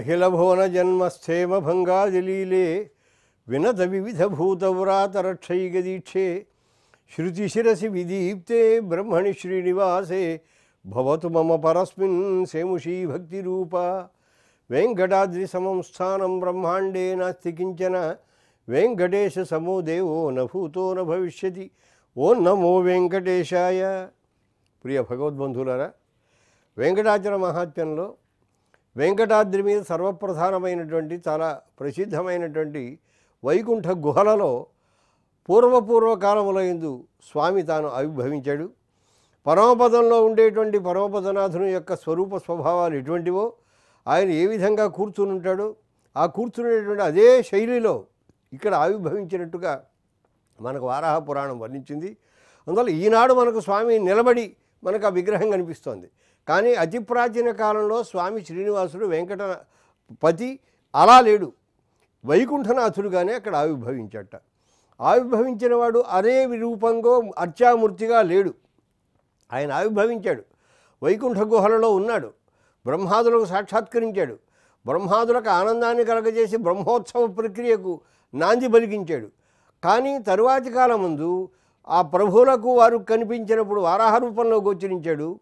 అఖిల జన్మస్థేమ భంగాదిలీలే వినత వివిధ భూతవ్రాతరక్షైకదీక్షే శృతిశిరసి విదీప్తే బ్రహ్మణి శ్రీనివాసే భవతు మమ పరస్మిన్ సేముషీ భక్తిరూప వెంకటాద్రి సమంస్థానం బ్రహ్మాండే నాస్తి కించన వెంకటేశ సమో దేవో న భూతో న భవిష్యతి ఓం నమో వెంకటేశాయ ప్రియ భగవద్బంధులారా వెంకటాచల మహాత్మ్యంలో వెంకటాద్రి మీద సర్వప్రధానమైనటువంటి చాలా ప్రసిద్ధమైనటువంటి వైకుంఠ గుహలలో పూర్వపూర్వకాలముల ఎందు స్వామి తాను ఆవిర్భవించాడు. పరమపదంలో ఉండేటువంటి పరమపదనాథుని యొక్క స్వరూప స్వభావాలు ఎటువంటివో ఆయన ఏ విధంగా కూర్చుని ఉంటాడో ఆ కూర్చునేటువంటి అదే శైలిలో ఇక్కడ ఆవిర్భవించినట్టుగా మనకు వారాహ పురాణం వర్ణించింది. అందువల్ల ఈనాడు మనకు స్వామి నిలబడి మనకు ఆ విగ్రహం కనిపిస్తోంది. కానీ అతి ప్రాచీన కాలంలో స్వామి శ్రీనివాసుడు వెంకటపతి అలా లేడు. వైకుంఠనాథుడుగానే అక్కడ ఆవిర్భవించట. ఆవిర్భవించిన వాడు అరే రూపంగా అర్చామూర్తిగా లేడు. ఆయన ఆవిర్భవించాడు. వైకుంఠ గుహలలో ఉన్నాడు. బ్రహ్మాదులకు సాక్షాత్కరించాడు. బ్రహ్మాదులకు ఆనందాన్ని కలగజేసి బ్రహ్మోత్సవ ప్రక్రియకు నాంది పలికించాడు. కానీ తరువాతి కాలం ముందు ఆ ప్రభువులకు వారు కనిపించినప్పుడు వారాహ రూపంలో గోచరించాడు.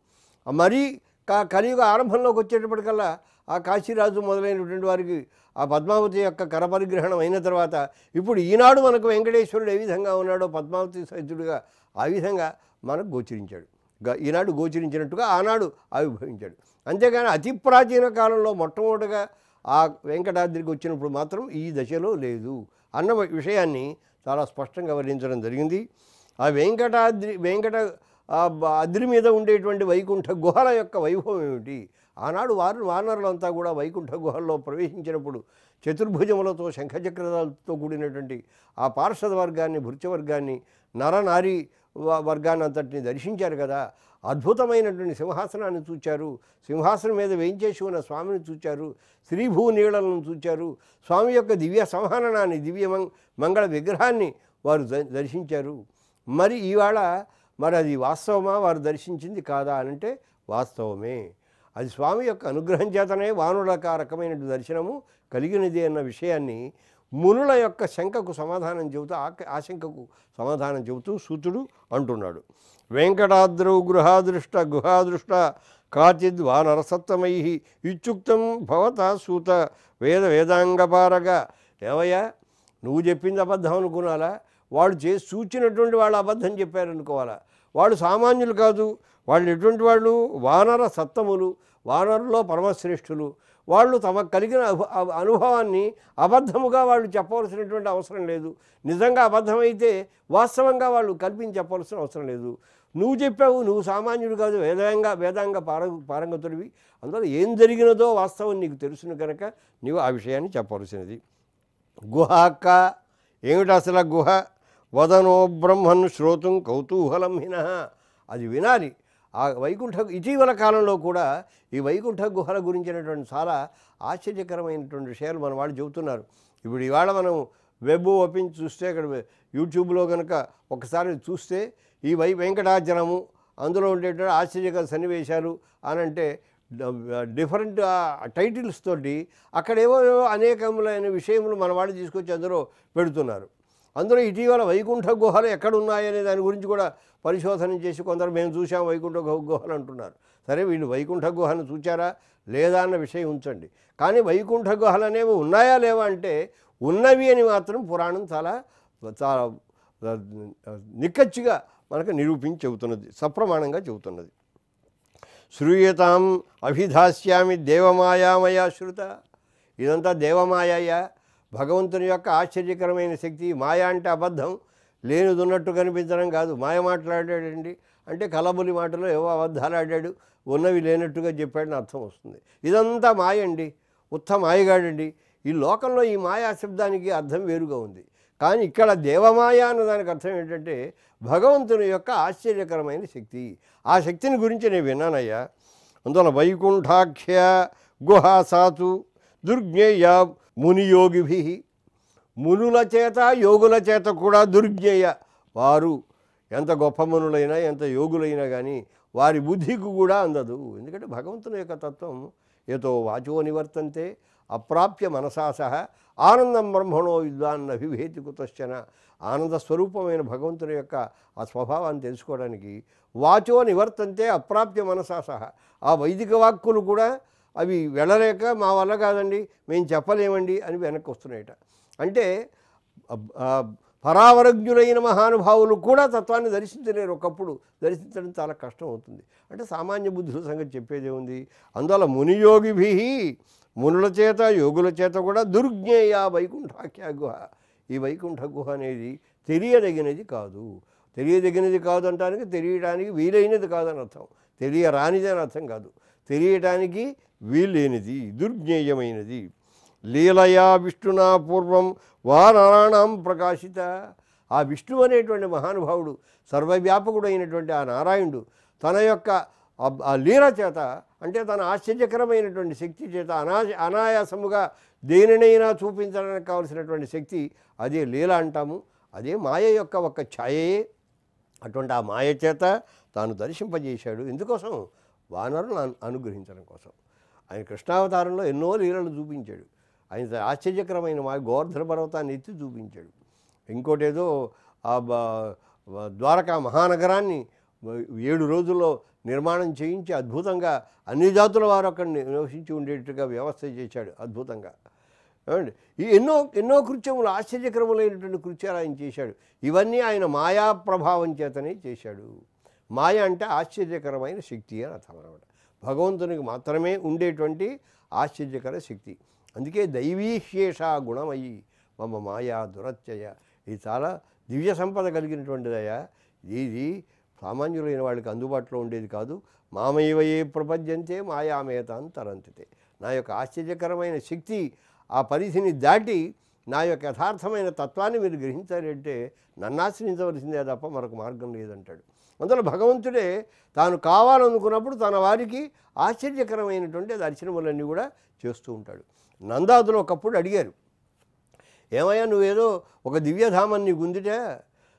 మరీ క కలియుగ ఆరంభంలోకి వచ్చేటప్పటికల్లా ఆ కాశీరాజు మొదలైనటువంటి వారికి ఆ పద్మావతి యొక్క కరపరిగ్రహణం అయిన తర్వాత ఇప్పుడు ఈనాడు మనకు వెంకటేశ్వరుడు ఏ విధంగా ఉన్నాడో పద్మావతి సహితుడుగా ఆ విధంగా మనకు గోచరించాడు. గ- ఈనాడు గోచరించినట్టుగా ఆనాడు ఆవిర్భవించాడు. అంతేగాని అతి ప్రాచీన కాలంలో మొట్టమొదటిగా ఆ వెంకటాద్రికి వచ్చినప్పుడు మాత్రం ఈ దశలో లేదు అన్న విషయాన్ని చాలా స్పష్టంగా వర్ణించడం జరిగింది. ఆ వెంకటాద్రి వెంకట ఆ అద్రి మీద ఉండేటువంటి వైకుంఠ గుహల యొక్క వైభవం ఏమిటి? ఆనాడు వారు వానరులంతా కూడా వైకుంఠ గుహల్లో ప్రవేశించినప్పుడు చతుర్భుజములతో శంఖచక్రాలతో కూడినటువంటి ఆ పార్షద వర్గాన్ని భృత్యవర్గాన్ని నరనారి వర్గాన్ని అంతటిని దర్శించారు కదా. అద్భుతమైనటువంటి సింహాసనాన్ని చూచారు. సింహాసనం మీద వేయించేసి ఉన్న స్వామిని చూచారు. శ్రీభూ నీళ్ళను చూచారు. స్వామి యొక్క దివ్య సంహరణాన్ని దివ్య మం- మంగళ విగ్రహాన్ని వారు ద- దర్శించారు. మరి ఇవాళ మరి అది వాస్తవమా? వారు దర్శించింది కాదా అని అంటే వాస్తవమే. అది స్వామి యొక్క అనుగ్రహం చేతనే వానులకు ఆ రకమైన దర్శనము కలిగినది అన్న విషయాన్ని మునుల యొక్క శంకకు సమాధానం చెబుతూ ఆ- ఆశంకకు సమాధానం చెబుతూ సూతుడు అంటున్నాడు. వెంకటాద్రౌ గృహాదృష్ట గుహాదృష్ట కాచిద్ వానరసత్తమై ఇచ్చుక్తం భవత సూత వేద వేదాంగపారగా ఏవయ్యా నువ్వు చెప్పింది అబద్ధం అనుకున్నాలా? వాళ్ళు చేసి సూచినటువంటి వాళ్ళు అబద్ధం చెప్పారనుకోవాలా? వాళ్ళు సామాన్యులు కాదు. వాళ్ళు ఎటువంటి వాళ్ళు? వానర సత్తములు వానరులో పరమశ్రేష్ఠులు. వాళ్ళు తమకు కలిగిన అనుభవాన్ని అబద్ధముగా వాళ్ళు చెప్పవలసినటువంటి అవసరం లేదు. నిజంగా అబద్ధమైతే వాస్తవంగా వాళ్ళు కల్పించి చెప్పవలసిన అవసరం లేదు. నువ్వు చెప్పావు నువ్వు సామాన్యుడు కాదు వేదాంగ వేదాంగ పార పారంగతుడివి. అందువల్ల ఏం జరిగినదో వాస్తవం నీకు తెలుసును కనుక నీవు ఆ విషయాన్ని చెప్పవలసినది. గుహ అక్క ఏమిటి అసలు ఆ గుహ? వదనో బ్రహ్మన్ శ్రోతం కౌతూహలం హిన. అది వినాలి. ఆ వైకుంఠ ఇటీవల కాలంలో కూడా ఈ వైకుంఠ గుహల గురించినటువంటి చాలా ఆశ్చర్యకరమైనటువంటి విషయాలు మన వాళ్ళు చెబుతున్నారు. ఇప్పుడు ఇవాళ మనం వెబ్ ఓపెన్ చూస్తే అక్కడ యూట్యూబ్లో కనుక ఒకసారి చూస్తే ఈ వై వెంకటాచలము అందులో ఉండేటువంటి ఆశ్చర్యకర సన్నివేశాలు అని అంటే డిఫరెంట్ టైటిల్స్ తోటి అక్కడేవో ఏవో అనేకములైన విషయములు మన వాళ్ళు తీసుకొచ్చి అందులో పెడుతున్నారు. అందులో ఇటీవల వైకుంఠ గుహలు ఎక్కడ ఉన్నాయనే దాని గురించి కూడా పరిశోధన చేసి కొందరు మేము చూసాం వైకుంఠ గుహలు అంటున్నారు. సరే వీళ్ళు వైకుంఠ గుహను చూచారా? లేదా అన్న విషయం ఉంచండి. కానీ వైకుంఠ గుహలు అనేవి ఉన్నాయా లేవా అంటే ఉన్నవి అని మాత్రం పురాణం చాలా చాలా నిక్కచ్చిగా మనకు నిరూపించి చెబుతున్నది సప్రమాణంగా చెబుతున్నది. శ్రూయతాం అభిధాస్యామి దేవమాయామయ శృత. ఇదంతా దేవమాయయ్యా. భగవంతుని యొక్క ఆశ్చర్యకరమైన శక్తి మాయ అంటే అబద్ధం. లేనిదున్నట్టు కనిపించడం కాదు. మాయ మాట్లాడాడండి. అంటే కలబులి మాటలో ఏవో అబద్ధాలు ఆడాడు. ఉన్నవి లేనట్టుగా చెప్పాడని అర్థం వస్తుంది. ఇదంతా మాయ అండి. ఉత్త మాయగాడండి. ఈ లోకంలో ఈ మాయా శబ్దానికి అర్థం వేరుగా ఉంది. కానీ ఇక్కడ దేవమాయ అన్న దానికి అర్థం ఏంటంటే భగవంతుని యొక్క ఆశ్చర్యకరమైన శక్తి. ఆ శక్తిని గురించి నేను విన్నానయ్యా. అందువల్ల వైకుంఠాఖ్య గుహాసాతు దుర్జ్ఞేయ మునియోగిభి. మునుల చేత యోగుల చేత కూడా దుర్జ్ఞేయ వారు. ఎంత గొప్ప మునులైనా ఎంత యోగులైనా కానీ వారి బుద్ధికి కూడా అందదు. ఎందుకంటే భగవంతుని యొక్క తత్వం ఏతో వాచో నివర్తంతే అప్రాప్య మనసాసహ ఆనందం బ్రహ్మణో విద్వాన్ అభిభేతి కుతశ్చన. ఆనంద స్వరూపమైన భగవంతుని యొక్క ఆ స్వభావాన్ని తెలుసుకోవడానికి వాచో నివర్తంతే అప్రాప్య మనసాసహ ఆ వైదిక వాక్కులు కూడా అవి వెళ్ళలేక మా వల్ల కాదండి మేము చెప్పలేమండి అని వెనక్కి వస్తున్నాయట. అంటే పరావరజ్ఞులైన మహానుభావులు కూడా తత్వాన్ని దర్శించలేరు. ఒకప్పుడు దర్శించడం చాలా కష్టం అవుతుంది. అంటే సామాన్య బుద్ధుల సంగతి చెప్పేదే ఉంది అందువల్ల మునియోగిభి మునుల చేత యోగుల చేత కూడా దుర్జ్ఞేయ వైకుంఠాఖ్యా గుహ. ఈ వైకుంఠ గుహ అనేది తెలియదగినది కాదు. తెలియదగినది కాదు అంటానికి తెలియడానికి వీలైనది కాదని అర్థం తెలియరానిది అని అర్థం కాదు. తెలియటానికి వీల్లేనిది దుర్జ్ఞేయమైనది. లీలయా విష్ణునా పూర్వం వానారాణం ప్రకాశిత. ఆ విష్ణు అనేటువంటి మహానుభావుడు సర్వవ్యాపకుడైనటువంటి ఆ నారాయణుడు తన యొక్క ఆ లీల చేత అంటే తన ఆశ్చర్యకరమైనటువంటి శక్తి చేత అనా అనాయాసముగా దేనినైనా చూపించడానికి కావలసినటువంటి శక్తి అదే లీల అంటాము. అదే మాయ యొక్క ఒక ఛాయయే అటువంటి ఆ మాయ చేత తాను దర్శింపజేశాడు. ఎందుకోసం వానరులను అనుగ్రహించడం కోసం. ఆయన కృష్ణావతారంలో ఎన్నో లీలలు చూపించాడు. ఆయన ఆశ్చర్యకరమైన మా గోవర్ధన పర్వతాన్ని ఎత్తి చూపించాడు. ఇంకోటి ఏదో ఆ ద్వారకా మహానగరాన్ని ఏడు రోజుల్లో నిర్మాణం చేయించి అద్భుతంగా అన్ని జాతుల వారు అక్కడ నివసించి ఉండేట్టుగా వ్యవస్థ చేశాడు అద్భుతంగా. ఏమండి? ఈ ఎన్నో ఎన్నో కృత్యములు ఆశ్చర్యకరములైనటువంటి కృత్యాలు ఆయన చేశాడు. ఇవన్నీ ఆయన మాయా ప్రభావం చేతనే చేశాడు. మాయ అంటే ఆశ్చర్యకరమైన శక్తి అని అర్థం అనమాట. భగవంతునికి మాత్రమే ఉండేటువంటి ఆశ్చర్యకర శక్తి. అందుకే దైవీశేష గుణమయ్యి మమ మాయా దురత్యయ. ఇది చాలా దివ్య సంపద కలిగినటువంటిదయ్యా. ఇది సామాన్యులైన వాళ్ళకి అందుబాటులో ఉండేది కాదు. మామయ్యవయే ప్రపంచంతే మాయామేతాన్ తరంతితే. నా యొక్క ఆశ్చర్యకరమైన శక్తి ఆ పరిధిని దాటి నా యొక్క యథార్థమైన తత్వాన్ని మీరు గ్రహించారంటే నన్ను ఆశ్రయించవలసిందే తప్ప మరొక మార్గం లేదంటాడు. అందులో భగవంతుడే తాను కావాలనుకున్నప్పుడు తన వారికి ఆశ్చర్యకరమైనటువంటి దర్శనములన్నీ కూడా చేస్తూ ఉంటాడు. నందాదులు ఒకప్పుడు అడిగారు ఏమయ్యా నువ్వేదో ఒక దివ్యధామం నీకు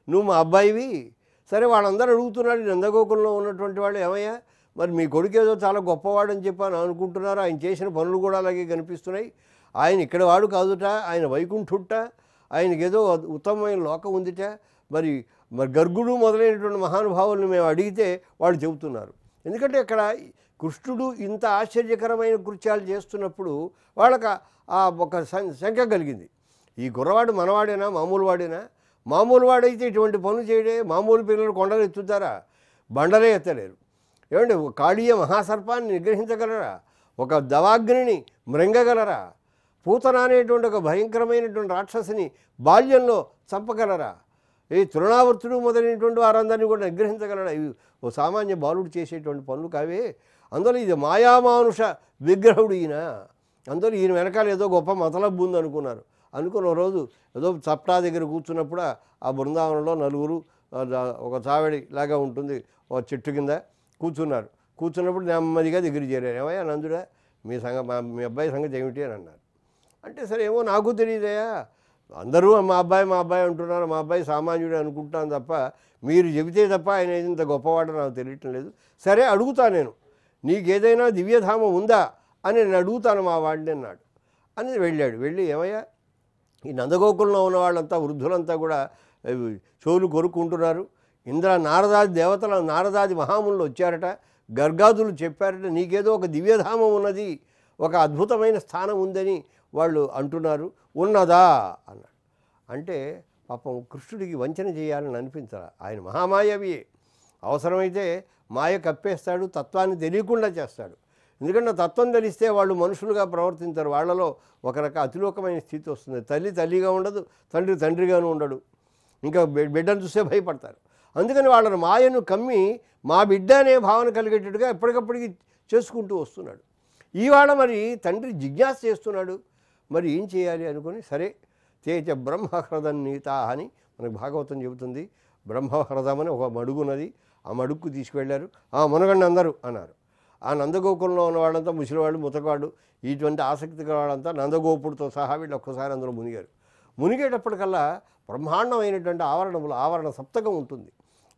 నువ్వు మా అబ్బాయివి? సరే వాళ్ళందరూ అడుగుతున్నాడు నందగోకులంలో ఉన్నటువంటి వాళ్ళు ఏమయ్యా మరి మీ కొడుకు ఏదో చాలా గొప్పవాడని చెప్పాను అనుకుంటున్నారు ఆయన చేసిన పనులు కూడా అలాగే కనిపిస్తున్నాయి. ఆయన ఇక్కడ వాడు కాదుట ఆయన వైకుంఠుట్ట ఆయనకి ఏదో ఉత్తమమైన లోకం ఉందిట మరి మరి గర్గుడు మొదలైనటువంటి మహానుభావులను మేము అడిగితే వాళ్ళు చెబుతున్నారు. ఎందుకంటే ఇక్కడ కృష్ణుడు ఇంత ఆశ్చర్యకరమైన కృత్యాలు చేస్తున్నప్పుడు వాళ్ళకి ఆ ఒక సం- శంక కలిగింది. ఈ గుర్రవాడు మనవాడేనా? మామూలు వాడేనా? మామూలు వాడైతే ఇటువంటి పనులు చేయడే మామూలు పిల్లలు కొండలు ఎత్తుతారా? బండలే ఎత్తలేరు. ఏమండి ఒక కాళీయ మహాసర్పాన్ని నిగ్రహించగలరా? ఒక దవాగ్నిని మృంగగలరా? పూతన అనేటువంటి ఒక భయంకరమైనటువంటి రాక్షసిని బాల్యంలో చంపగలరా? ఈ తృణావర్తుడు మొదలైనటువంటి వారందరినీ కూడా నిగ్రహించగలడు. ఇవి ఓ సామాన్య బాలుడు చేసేటువంటి పనులు కావే. అందులో ఇది మాయామానుష విగ్రహుడు ఈయన. అందులో ఈయన వెనకాల ఏదో గొప్ప మతలబ్బు ఉంది అనుకున్నారు అనుకున్న రోజు ఏదో చప్టా దగ్గర కూర్చున్నప్పుడు ఆ బృందావనంలో నలుగురు ఒక చావడి లాగా ఉంటుంది. ఒక చెట్టు కింద కూర్చున్నారు. కూర్చున్నప్పుడు నెమ్మదిగా దగ్గర చేరారు. ఏమయ్యా నందుడా మీ సంగ మా మీ అబ్బాయి సంగతి ఏమిటి అని అన్నారు. అంటే సరే ఏమో నాకు తెలియదయా అందరూ మా అబ్బాయి మా అబ్బాయి అంటున్నారు మా అబ్బాయి సామాన్యుడు అనుకుంటాను తప్ప మీరు చెబితే తప్ప ఆయన ఇంత గొప్పవాడో నాకు తెలియటం లేదు. సరే అడుగుతా నేను. నీకేదైనా దివ్యధామం ఉందా? అని నేను అడుగుతాను మా వాడిని అన్నాడు. అని వెళ్ళాడు. వెళ్ళి ఏమయ్యా? ఈ నందగోకులంలో ఉన్న వాళ్ళంతా వృద్ధులంతా కూడా చోలు చెవులు కొరుక్కుంటున్నారు. ఇంద్ర నారదాది దేవతల నారదాది మహాములు వచ్చారట. గర్గాదులు చెప్పారట నీకేదో ఒక దివ్యధామం ఉన్నది ఒక అద్భుతమైన స్థానం ఉందని వాళ్ళు అంటున్నారు ఉన్నదా? అన్నాడు. అంటే పాపం కృష్ణుడికి వంచన చేయాలని అనిపించాల. ఆయన మహామాయవియే అవసరమైతే మాయ కప్పేస్తాడు తత్వాన్ని తెలియకుండా చేస్తాడు. ఎందుకంటే తత్వం తెలిస్తే వాళ్ళు మనుషులుగా ప్రవర్తించరు. వాళ్ళలో ఒక రక అతిలోకమైన స్థితి వస్తుంది. తల్లి తల్లిగా ఉండదు తండ్రి తండ్రిగాను ఉండడు. ఇంకా బిడ్డను చూస్తే భయపడతారు. అందుకని వాళ్ళను మాయను కమ్మి మా బిడ్డ అనే భావన కలిగేటట్టుగా ఎప్పటికప్పటికి చేసుకుంటూ వస్తున్నాడు. ఈవాడ మరి తండ్రి జిజ్ఞాస చేస్తున్నాడు. మరి ఏం చేయాలి అనుకుని సరే తేజ బ్రహ్మహ్రదం నీతా అని మనకు భాగవతం చెబుతుంది. బ్రహ్మహ్రదం అని ఒక మడుగున్నది ఆ మడుగుకు తీసుకువెళ్ళారు. ఆ మునగండి అందరూ అన్నారు. ఆ నందగోకులంలో ఉన్న వాళ్ళంతా ముసలివాళ్ళు ముతకవాళ్ళు ఇటువంటి ఆసక్తి గల వాళ్ళంతా నందగోపుడితో సహా వీళ్ళు ఒక్కసారి అందులో మునిగారు. మునిగేటప్పటికల్లా బ్రహ్మాండమైనటువంటి ఆవరణములు ఆవరణ సప్తకం ఉంటుంది.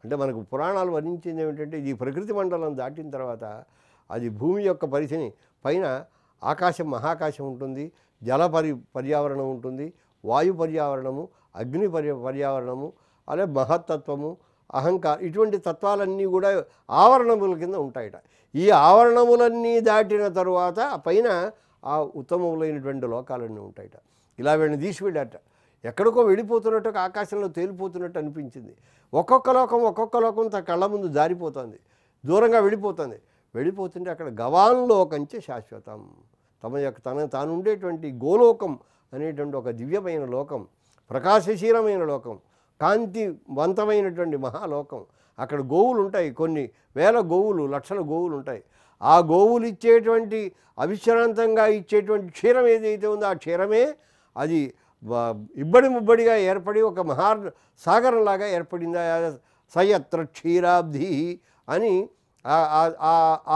అంటే మనకు పురాణాలు వర్ణించింది ఏమిటంటే ఇది ప్రకృతి మండలం దాటిన తర్వాత అది భూమి యొక్క పరిధిని పైన ఆకాశం మహాకాశం ఉంటుంది. జల పరి పర్యావరణం ఉంటుంది వాయు పర్యావరణము అగ్ని పర్య పర్యావరణము అలాగే మహత్తత్వము అహంకారం ఇటువంటి తత్వాలన్నీ కూడా ఆవరణముల కింద ఉంటాయట. ఈ ఆవరణములన్నీ దాటిన తరువాత ఆ పైన ఆ ఉత్తమములైనటువంటి లోకాలన్నీ ఉంటాయట. ఇలా వీళ్ళని తీసి వెళ్ళాట ఎక్కడికో వెళ్ళిపోతున్నట్టు ఆకాశంలో తేలిపోతున్నట్టు అనిపించింది. ఒక్కొక్క లోకం ఒక్కొక్క లోకం తన కళ్ళ ముందు జారిపోతుంది. దూరంగా వెళ్ళిపోతుంది. వెళ్ళిపోతుంటే అక్కడ గవాన్ లోకంచే శాశ్వతం. తమ యొక్క తన తాను ఉండేటువంటి గోలోకం అనేటువంటి ఒక దివ్యమైన లోకం ప్రకాశశీలమైన లోకం కాంతివంతమైనటువంటి మహాలోకం. అక్కడ గోవులు ఉంటాయి కొన్ని వేల గోవులు లక్షల గోవులు ఉంటాయి ఆ గోవులు ఇచ్చేటువంటి అవిశ్రాంతంగా ఇచ్చేటువంటి క్షీరం ఏదైతే ఉందో ఆ క్షీరమే అది ఇబ్బడి ముబ్బడిగా ఏర్పడి ఒక మహా సాగరంలాగా ఏర్పడింది. ఆ సయత్ర క్షీరాబ్ధి అని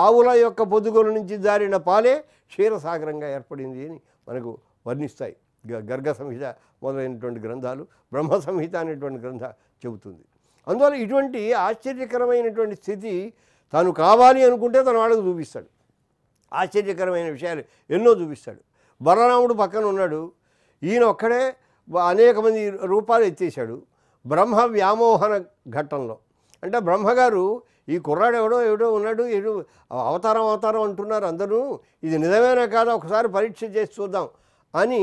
ఆవుల యొక్క పొదుగుల నుంచి జారిన పాలే క్షీరసాగరంగా ఏర్పడింది అని మనకు వర్ణిస్తాయి. గ- గర్గ సంహిత మొదలైనటువంటి గ్రంథాలు బ్రహ్మ సంహిత అనేటువంటి గ్రంథ చెబుతుంది. అందువల్ల ఇటువంటి ఆశ్చర్యకరమైనటువంటి స్థితి తాను కావాలి అనుకుంటే తన వాళ్ళకు చూపిస్తాడు. ఆశ్చర్యకరమైన విషయాలు ఎన్నో చూపిస్తాడు. బలరాముడు పక్కన ఉన్నాడు. ఈయన ఒక్కడే అనేక మంది రూపాలు ఎత్తేసాడు బ్రహ్మ వ్యామోహన ఘట్టంలో. అంటే బ్రహ్మగారు ఈ కుర్రాడు ఎవడో ఎవడో ఉన్నాడు ఏడు అవతారం అవతారం అంటున్నారు అందరూ. ఇది నిజమేనా కాదా? ఒకసారి పరీక్ష చేసి చూద్దాం అని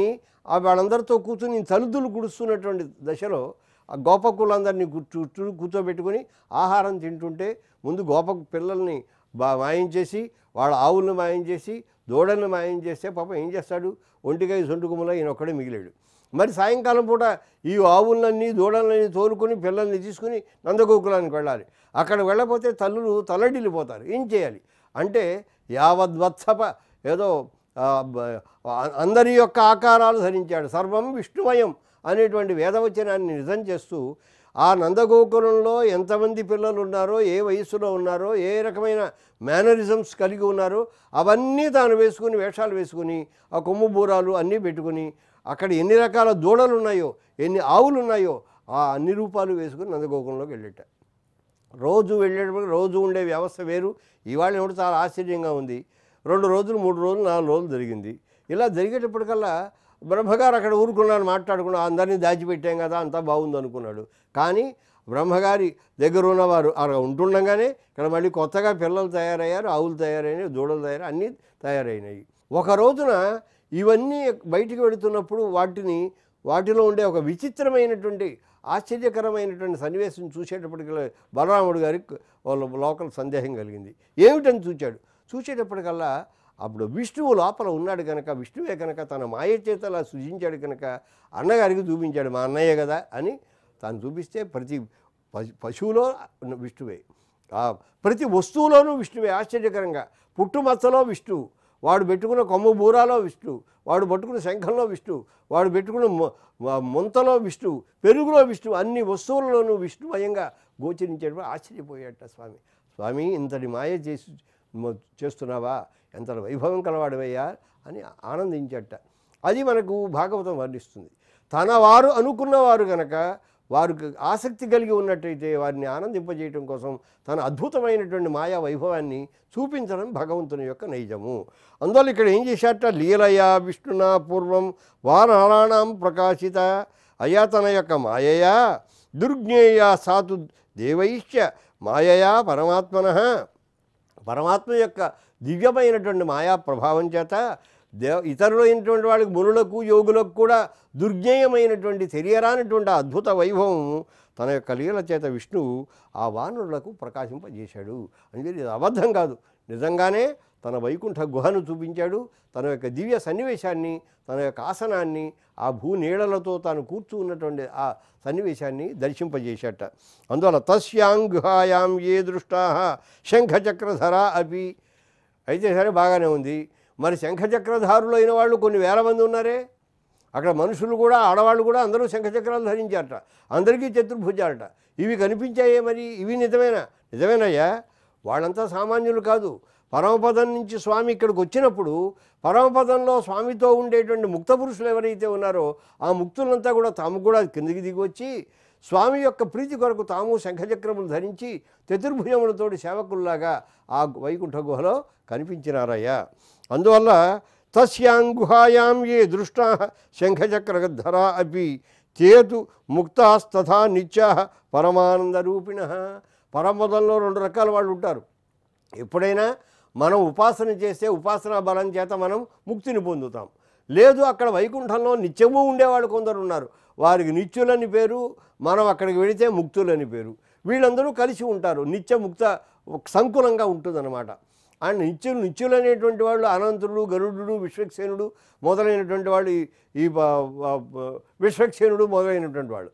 ఆ వాళ్ళందరితో కూర్చుని తలుదులు గుడుస్తున్నటువంటి దశలో ఆ గోపకులందరినీ చుట్టూ కూర్చోబెట్టుకుని ఆహారం తింటుంటే ముందు గోప పిల్లల్ని బా మాయం చేసి వాళ్ళ ఆవులను మాయం చేసి దూడలను మాయం చేస్తే పాపం ఏం చేస్తాడు? ఒంటికాయ సొంటుకుమల ఈయన ఒక్కడే మిగిలాడు. మరి సాయంకాలం పూట ఈ ఆవులన్నీ దూడలన్నీ తోలుకొని పిల్లల్ని తీసుకుని నందగోకులానికి వెళ్ళాలి. అక్కడ వెళ్ళకపోతే తల్లులు తలడిల్లిపోతారు ఏం చేయాలి? అంటే యావద్వత్సప ఏదో అందరి యొక్క ఆకారాలు ధరించాడు. సర్వం విష్ణుమయం అనేటువంటి వేదవచనాన్ని నిజం చేస్తూ ఆ నందగోకులంలో ఎంతమంది పిల్లలు ఉన్నారో ఏ వయస్సులో ఉన్నారో ఏ రకమైన మేనరిజమ్స్ కలిగి ఉన్నారో అవన్నీ తాను వేసుకుని వేషాలు వేసుకుని ఆ కొమ్ము బూరాలు అన్నీ పెట్టుకుని అక్కడ ఎన్ని రకాల దూడలు ఉన్నాయో ఎన్ని ఆవులు ఉన్నాయో ఆ అన్ని రూపాలు వేసుకుని నందగోకులంలోకి వెళ్ళేట. రోజు వెళ్ళేటప్పుడు రోజు ఉండే వ్యవస్థ వేరు. ఇవాళ కూడా చాలా ఆశ్చర్యంగా ఉంది. రెండు రోజులు మూడు రోజులు నాలుగు రోజులు జరిగింది. ఇలా జరిగేటప్పటికల్లా బ్రహ్మగారు అక్కడ ఊరుకున్నాను మాట్లాడుకున్నా అందరినీ దాచిపెట్టాం కదా అంతా బాగుంది అనుకున్నాడు. కానీ బ్రహ్మగారి దగ్గర ఉన్నవారు అలా ఉంటుండగానే ఇక్కడ మళ్ళీ కొత్తగా పిల్లలు తయారయ్యారు ఆవులు తయారైనాయి దూడలు తయారు అన్నీ తయారైనాయి. ఒక రోజున ఇవన్నీ బయటికి వెళుతున్నప్పుడు వాటిని వాటిలో ఉండే ఒక విచిత్రమైనటువంటి ఆశ్చర్యకరమైనటువంటి సన్నివేశం చూసేటప్పటికి బలరాముడు గారికి వాళ్ళ లోకల్ సందేహం కలిగింది. ఏమిటని చూచాడు? చూసేటప్పటికల్లా అప్పుడు విష్ణువు లోపల ఉన్నాడు కనుక విష్ణువే కనుక తన మాయ చేత అలా సృజించాడు కనుక అన్నగారికి చూపించాడు మా అన్నయ్య కదా అని తాను చూపిస్తే ప్రతి పశు పశువులో విష్ణువే. ప్రతి వస్తువులోనూ విష్ణువే. ఆశ్చర్యకరంగా. పుట్టుమచ్చలో విష్ణువు. వాడు పెట్టుకున్న కొమ్ము బూరాలో విష్ణువు వాడు పట్టుకున్న శంఖంలో విష్ణువు వాడు పెట్టుకున్న మ- ముంతలో విష్ణువు పెరుగులో విష్ణువు అన్ని వస్తువులలోనూ విష్ణుమయంగా గోచరించేటప్పుడు ఆశ్చర్యపోయాట స్వామి. స్వామి ఇంతటి మాయ చేసి చేస్తున్నావా? ఎంత వైభవం కలవాడవయ్యా? అని ఆనందించట అది మనకు భాగవతం వర్ణిస్తుంది. తన వారు అనుకున్నవారు కనుక వారికి ఆసక్తి కలిగి ఉన్నట్టయితే వారిని ఆనందింపజేయటం కోసం తన అద్భుతమైనటువంటి మాయా వైభవాన్ని చూపించడం భగవంతుని యొక్క నైజము. అందువల్ల ఇక్కడ ఏం చేశాట లీలయా విష్ణునా పూర్వం వారాణాం ప్రకాశిత. అయా తన యొక్క మాయయా దుర్జ్ఞేయ సాతు దేవైశ్చ మాయయా పరమాత్మన. పరమాత్మ యొక్క దివ్యమైనటువంటి మాయా ప్రభావం చేత దేవ ఇతరులైనటువంటి వాళ్ళకి మునులకు యోగులకు కూడా దుర్జ్ఞేయమైనటువంటి తెలియరానటువంటి అద్భుత వైభవం తన యొక్క లీల చేత విష్ణువు ఆ వానరులకు ప్రకాశింపజేశాడు అని ఇది అబద్ధం కాదు. నిజంగానే తన వైకుంఠ గుహను చూపించాడు. తన యొక్క దివ్య సన్నివేశాన్ని తన యొక్క ఆసనాన్ని ఆ భూ నీడలతో తాను కూర్చు ఉన్నటువంటి ఆ సన్నివేశాన్ని దర్శింపజేశాట. అందువల్ల తస్యాం గుహాయాం ఏ దృష్టా శంఖచక్రధర అపి. అయితే సరే బాగానే ఉంది. మరి శంఖచక్రధారులైన వాళ్ళు కొన్ని వేల మంది ఉన్నారే? అక్కడ మనుషులు కూడా ఆడవాళ్ళు కూడా అందరూ శంఖచక్రాలు ధరించారట. అందరికీ చతుర్భుజాలట. ఇవి కనిపించాయే మరి? ఇవి నిజమేనా? నిజమేనయ్యా. వాళ్ళంతా సామాన్యులు కాదు. పరమపదం నుంచి స్వామి ఇక్కడికి వచ్చినప్పుడు పరమపదంలో స్వామితో ఉండేటువంటి ముక్త పురుషులు ఎవరైతే ఉన్నారో ఆ ముక్తులంతా కూడా తాము కూడా కిందికి దిగి వచ్చి స్వామి యొక్క ప్రీతి కొరకు తాము శంఖచక్రములు ధరించి చతుర్భుజములతోటి సేవకుల్లాగా ఆ వైకుంఠ గుహలో కనిపించినారయ్యా. అందువల్ల తస్యాం గుహాయాం ఏ దృష్టా శంఖచక్రధరా అపి చేతు ముక్తాస్తథా నిత్యా పరమానందరూపిణ. పరమదంలో రెండు రకాల వాళ్ళు ఉంటారు. ఎప్పుడైనా మనం ఉపాసన చేస్తే ఉపాసనా బలం చేత మనం ముక్తిని పొందుతాం. లేదు అక్కడ వైకుంఠంలో నిత్యము ఉండేవాళ్ళు కొందరు ఉన్నారు. వారికి నిత్యులని పేరు మనం అక్కడికి వెళితే ముక్తులని పేరు. వీళ్ళందరూ కలిసి ఉంటారు. నిత్య ముక్త సంకులంగా ఉంటుందన్నమాట. అండ్ నిత్యులు నిత్యులు అనేటువంటి వాళ్ళు అనంతుడు గరుడు విశ్వక్సేనుడు మొదలైనటువంటి వాళ్ళు ఈ- విశ్వక్సేనుడు మొదలైనటువంటి వాళ్ళు.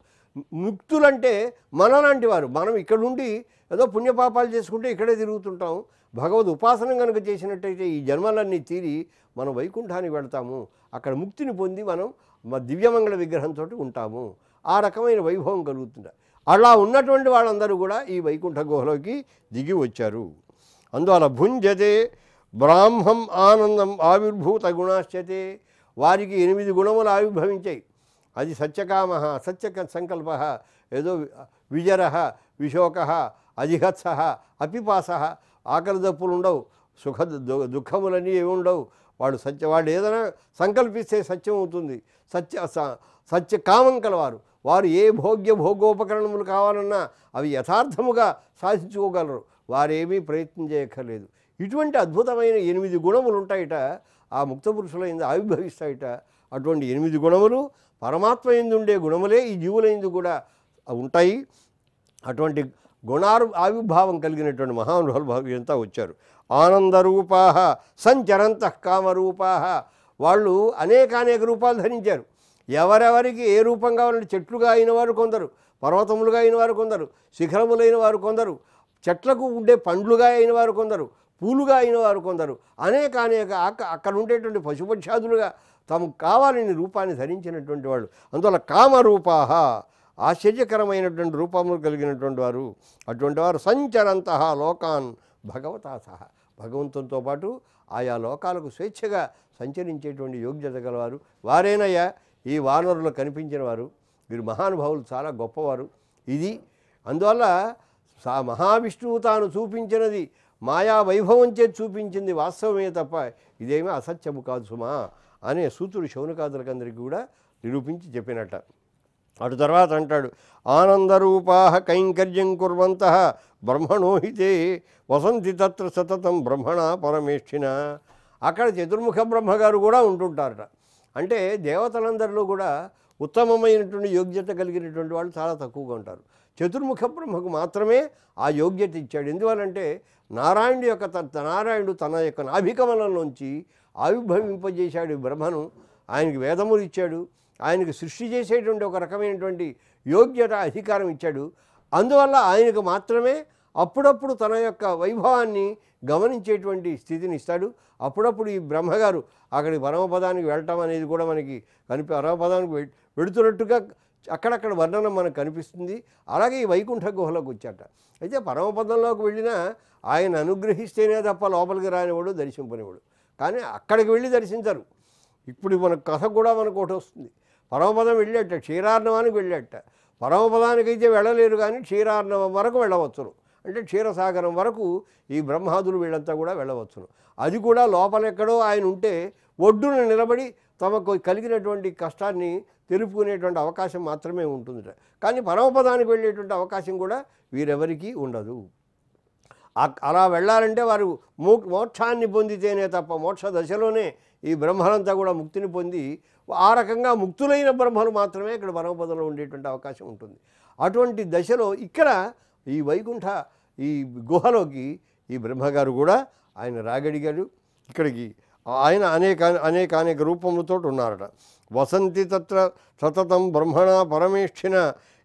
ముక్తులంటే మనలాంటి వారు. మనం ఇక్కడ ఉండి ఏదో పుణ్యపాపాలు చేసుకుంటే ఇక్కడే తిరుగుతుంటాం. భగవద్ ఉపాసన కనుక చేసినట్టయితే ఈ జన్మలన్నీ తీరి మనం వైకుంఠానికి వెళ్తాము. అక్కడ ముక్తిని పొంది మనం దివ్యమంగళ విగ్రహంతో ఉంటాము. ఆ రకమైన వైభవం కలుగుతుంది. అలా ఉన్నటువంటి వాళ్ళందరూ కూడా ఈ వైకుంఠ గుహలోకి దిగి వచ్చారు. అందువల్ల భుంజతే బ్రాహ్మం ఆనందం ఆవిర్భూత గుణాశ్చతే వారికి ఎనిమిది గుణములు ఆవిర్భవించాయి. అది సత్యకామ సత్య సంకల్ప ఏదో విజర విశోక అజిహత్స అపిపాస ఆకలి దప్పులు ఉండవు. సుఖ దు- దుఃఖములన్నీ ఏమి ఉండవు. వాడు సత్య వాడు ఏదైనా సంకల్పిస్తే సత్యం అవుతుంది. సత్య స- సత్య కామం కలవారు. వారు ఏ భోగ్య భోగోపకరణములు కావాలన్నా అవి యథార్థముగా సాధించుకోగలరు. వారేమీ ప్రయత్నం చేయక్కర్లేదు. ఇటువంటి అద్భుతమైన ఎనిమిది గుణములు ఉంటాయిట ఆ ముక్త పురుషుల ఎందు ఆవిర్భవిస్తాయిట అటువంటి ఎనిమిది గుణములు. పరమాత్మ ఉండే గుణములే ఈ జీవుల ఎందు కూడా ఉంటాయి. అటువంటి గుణారు ఆవిర్భావం కలిగినటువంటి మహానుభావులు భావ్యంతా వచ్చారు. ఆనందరూపా సంచరంత కామరూపా వాళ్ళు అనేకానేక రూపాలు ధరించారు. ఎవరెవరికి ఏ రూపంగా ఉన్న చెట్లుగా అయిన వారు కొందరు పర్వతములుగా అయిన వారు కొందరు శిఖరములైన వారు కొందరు చెట్లకు ఉండే పండ్లుగా అయిన వారు కొందరు పూలుగా అయిన వారు కొందరు అనేక అనేక అక్క అక్కడ ఉండేటువంటి పశుపక్షాదులుగా తమకు కావాలని రూపాన్ని ధరించినటువంటి వాళ్ళు. అందువల్ల కామరూపాహ ఆశ్చర్యకరమైనటువంటి రూపములు కలిగినటువంటి వారు అటువంటి వారు సంచరంత లోకాన్ భగవతా భగవంతునితో పాటు ఆయా లోకాలకు స్వేచ్ఛగా సంచరించేటువంటి యోగ్యత గలవారు. వారేనయ్యా ఈ వానరులు కనిపించిన వారు. వీరు మహానుభావులు చాలా గొప్పవారు. ఇది అందువల్ల సా మహావిష్ణువు తాను చూపించినది మాయా వైభవం చేతి చూపించింది వాస్తవమే తప్ప ఇదేమీ అసత్యము కాదు సుమా అనే సూతుడు శౌనకాదులకందరికీ కూడా నిరూపించి చెప్పినట్ట. అటు తర్వాత అంటాడు ఆనందరూపా కైంకర్యం కుర్వంత బ్రహ్మణోహితే వసంతి తత్ర సతతం బ్రహ్మణ పరమేష్ఠిన. అక్కడ చతుర్ముఖ బ్రహ్మగారు కూడా ఉంటుంటారట. అంటే దేవతలందరిలో కూడా ఉత్తమమైనటువంటి యోగ్యత కలిగినటువంటి వాళ్ళు చాలా తక్కువగా ఉంటారు. చతుర్ముఖ బ్రహ్మకు మాత్రమే ఆ యోగ్యత ఇచ్చాడు. ఎందువలంటే నారాయణుడు యొక్క నారాయణుడు తన యొక్క నాభికమలంలోంచి ఆవిర్భవింపజేశాడు బ్రహ్మను. ఆయనకి వేదములు ఇచ్చాడు. ఆయనకు సృష్టి చేసేటువంటి ఒక రకమైనటువంటి యోగ్యత అధికారం ఇచ్చాడు. అందువల్ల ఆయనకు మాత్రమే అప్పుడప్పుడు తన యొక్క వైభవాన్ని గమనించేటువంటి స్థితిని ఇస్తాడు. అప్పుడప్పుడు ఈ బ్రహ్మగారు అక్కడికి పరమపదానికి వెళ్ళటం అనేది కూడా మనకి కనిపి పరమపదానికి వె- వెడుతున్నట్టుగా అక్కడక్కడ వర్ణనం మనకు కనిపిస్తుంది. అలాగే ఈ వైకుంఠ గుహలోకి వచ్చాట. అయితే పరమపదంలోకి వెళ్ళినా ఆయన అనుగ్రహిస్తేనే తప్ప లోపలికి రానివాడు దర్శింపనివాడు. కానీ అక్కడికి వెళ్ళి దర్శించరు. ఇప్పుడు మన కథ కూడా మనకు ఒకటి వస్తుంది. పరమపదం వెళ్ళేట క్షీరార్ణవానికి వెళ్ళేట. పరమపదానికైతే వెళ్ళలేరు కానీ క్షీరార్ణవం వరకు వెళ్ళవచ్చును. అంటే క్షీరసాగరం వరకు ఈ బ్రహ్మాదులు వీళ్ళంతా కూడా వెళ్ళవచ్చును. అది కూడా లోపలెక్కడో ఆయన ఉంటే ఒడ్డున నిలబడి తమకు కలిగినటువంటి కష్టాన్ని తెలుపుకునేటువంటి అవకాశం మాత్రమే ఉంటుందిట. కానీ పరమపదానికి వెళ్ళేటువంటి అవకాశం కూడా వీరెవరికీ ఉండదు. అలా వెళ్ళాలంటే వారు మో మోక్షాన్ని పొందితేనే తప్ప మోక్ష దశలోనే ఈ బ్రహ్మలంతా కూడా ముక్తిని పొంది ఆ రకంగా ముక్తులైన బ్రహ్మలు మాత్రమే ఇక్కడ పరమపదంలో ఉండేటువంటి అవకాశం ఉంటుంది. అటువంటి దశలో ఇక్కడ ఈ వైకుంఠ ఈ గుహలోకి ఈ బ్రహ్మగారు కూడా ఆయన రాగడిగాడు ఇక్కడికి ఆయన అనేక అనేక అనేక రూపములతో ఉన్నారట వసంతి తత్ర సతతం బ్రహ్మణ పరమేష్ఠిన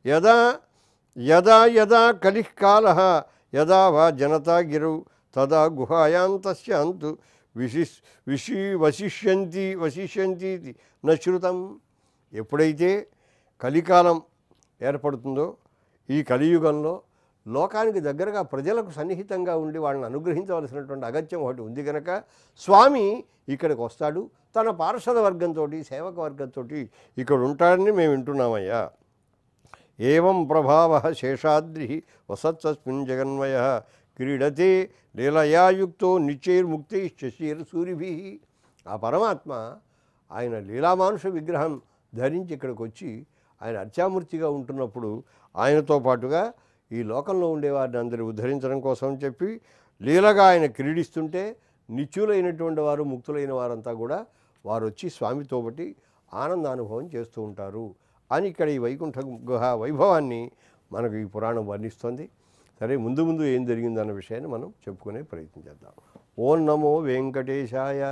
యదా యదా యదా కలికాల యదా వా జనతా గిరౌ తదా గుహాయాంతస్య అంతు విశిష్ విశి వశిష్యంతి వశిష్యంతి నశ్రుతం ఎప్పుడైతే కలికాలం ఏర్పడుతుందో ఈ కలియుగంలో లోకానికి దగ్గరగా ప్రజలకు సన్నిహితంగా ఉండి వాళ్ళని అనుగ్రహించవలసినటువంటి అగత్యం ఒకటి ఉంది కనుక స్వామి ఇక్కడికి వస్తాడు. తన పార్షద వర్గంతో సేవక వర్గంతో ఇక్కడ ఉంటాడని మేము వింటున్నామయ్యా. ఏం ప్రభావ శేషాద్రి వసత్స్మిన్ జగన్మయ క్రీడతే లీలయాయుక్తో నిశ్చైర్ముక్తి శశీర్ సూరిభి. ఆ పరమాత్మ ఆయన లీలామానుష విగ్రహం ధరించి ఇక్కడికి వచ్చి ఆయన అర్చామూర్తిగా ఉంటున్నప్పుడు ఆయనతో పాటుగా ఈ లోకంలో ఉండేవారిని అందరూ ఉద్ధరించడం కోసం అని చెప్పి లీలగా ఆయన క్రీడిస్తుంటే నిత్యులైనటువంటి వారు ముక్తులైన వారంతా కూడా వారు వచ్చి స్వామితో బట్టి ఆనందానుభవం చేస్తూ ఉంటారు అని ఇక్కడ ఈ వైకుంఠ గుహ వైభవాన్ని మనకు ఈ పురాణం వర్ణిస్తుంది. సరే ముందు ముందు ఏం జరిగిందన్న విషయాన్ని మనం చెప్పుకునే ప్రయత్నం చేద్దాం. ఓం నమో వెంకటేశాయ.